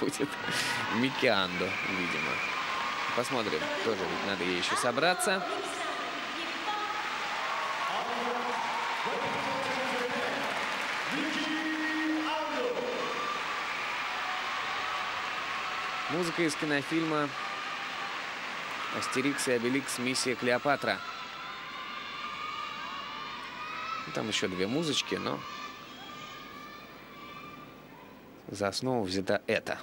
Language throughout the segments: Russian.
будет. Микиандо, видимо. Посмотрим. Тоже надо ей еще собраться. Музыка из кинофильма «Астерикс и Обеликс. Миссия Клеопатра». Там еще две музычки, но за основу взята эта.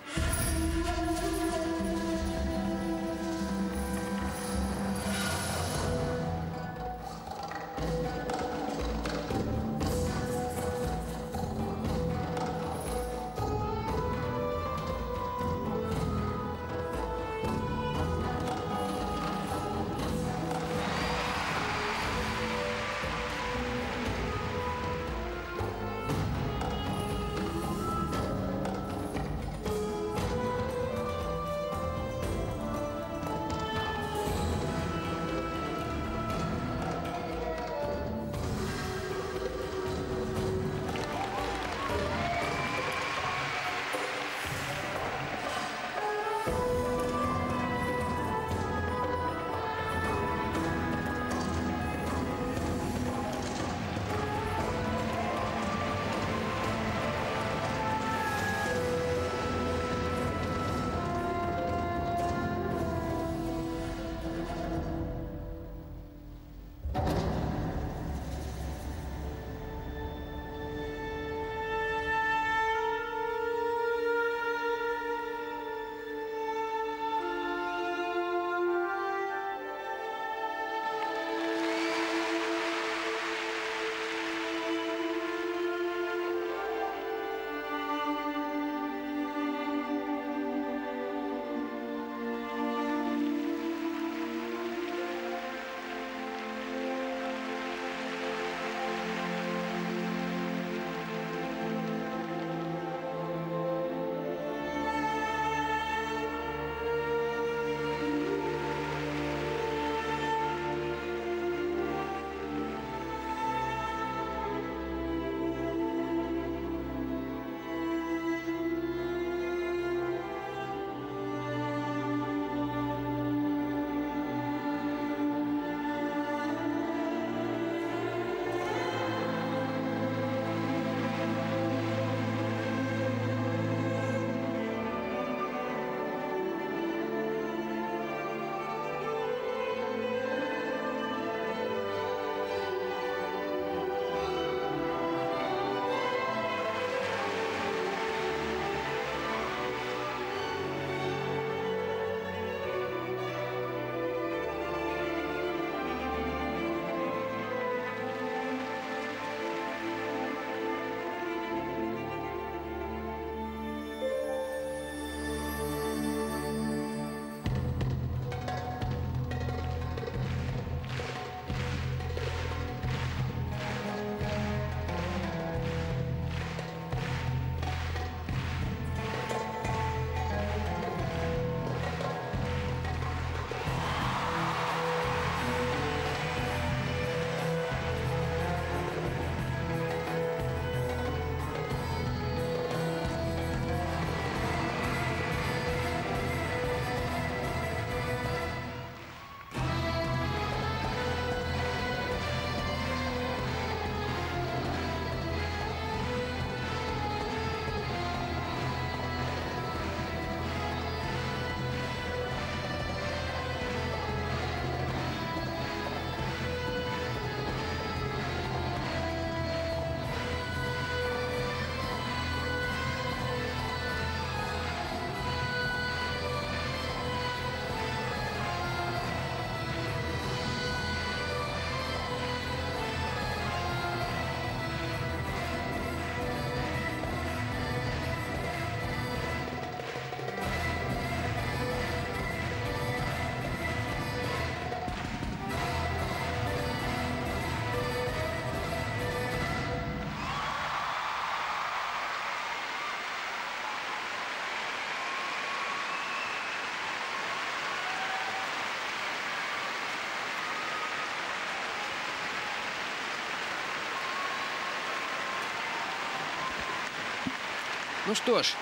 Ну что ж,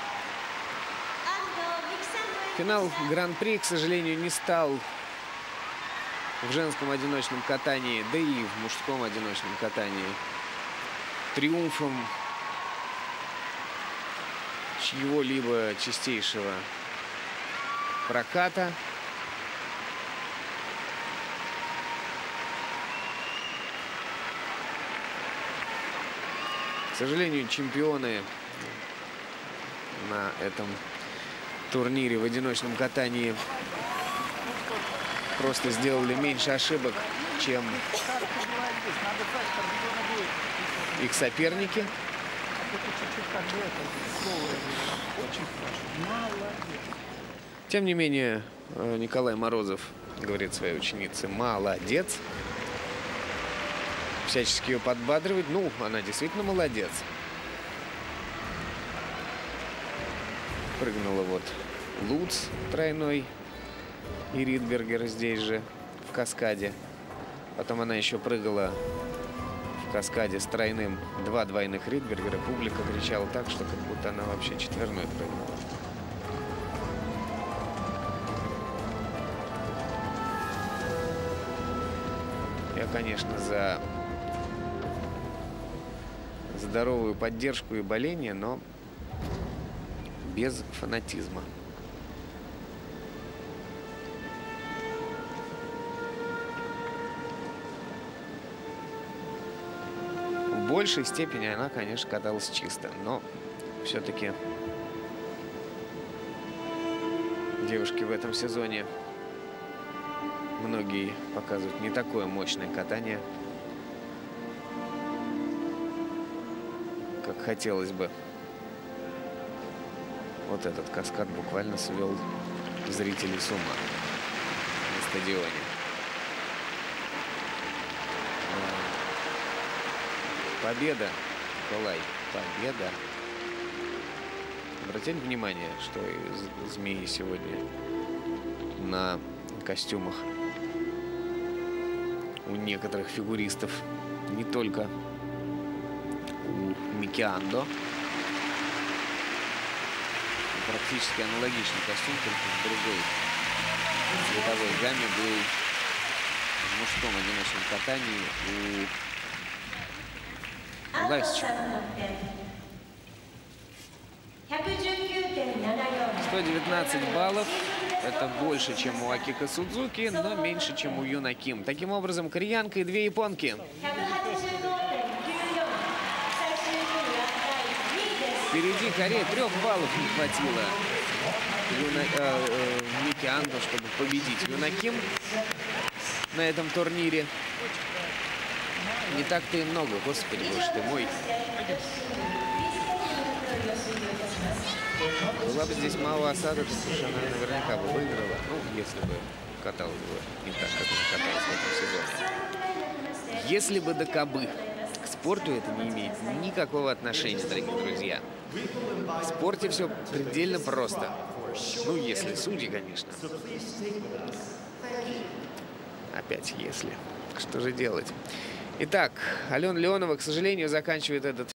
Финал Гран-при, к сожалению, не стал в женском одиночном катании, да и в мужском одиночном катании триумфом чьего-либо чистейшего проката. К сожалению, чемпионы на этом турнире в одиночном катании просто сделали меньше ошибок, чем их соперники. Тем не менее, э, Николай Морозов говорит своей ученице «молодец». Всячески ее подбадривает. Ну, она действительно молодец. Прыгнула вот Луц тройной и Ридбергер здесь же, в каскаде. Потом она еще прыгала в каскаде с тройным два двойных Ридбергера. Публика кричала так, что как будто она вообще четверной прыгнула. Я, конечно, за здоровую поддержку и боление, но без фанатизма. В большей степени она, конечно, каталась чисто, но все-таки девушки в этом сезоне многие показывают не такое мощное катание, как хотелось бы. Вот этот каскад буквально свел зрителей с ума на стадионе. Победа, Николай, победа. Обратили внимание, что змеи сегодня на костюмах у некоторых фигуристов, не только у Микиандо. Практически аналогичный костюм, только в другой цветовой гамме был в мужском одиночном катании у Лайсча. 119 баллов. Это больше, чем у Акика Судзуки, но меньше, чем у Юна Ким. Таким образом, кореянка и две японки. Впереди Корея трех баллов не хватило Юна, э, э, Мики Андо, чтобы победить Юна Ким на этом турнире. Не так-то и много, господи, боже ты мой. Была бы здесь мало осадок, она наверняка бы выиграла. Ну, если бы каталась бы не так, как она каталась в этом сезоне. Если бы до кобы. Спорту это не имеет никакого отношения, дорогие друзья. В спорте все предельно просто. Ну, если судьи, конечно. Опять если. Что же делать? Итак, Алена Леонова, к сожалению, заканчивает этот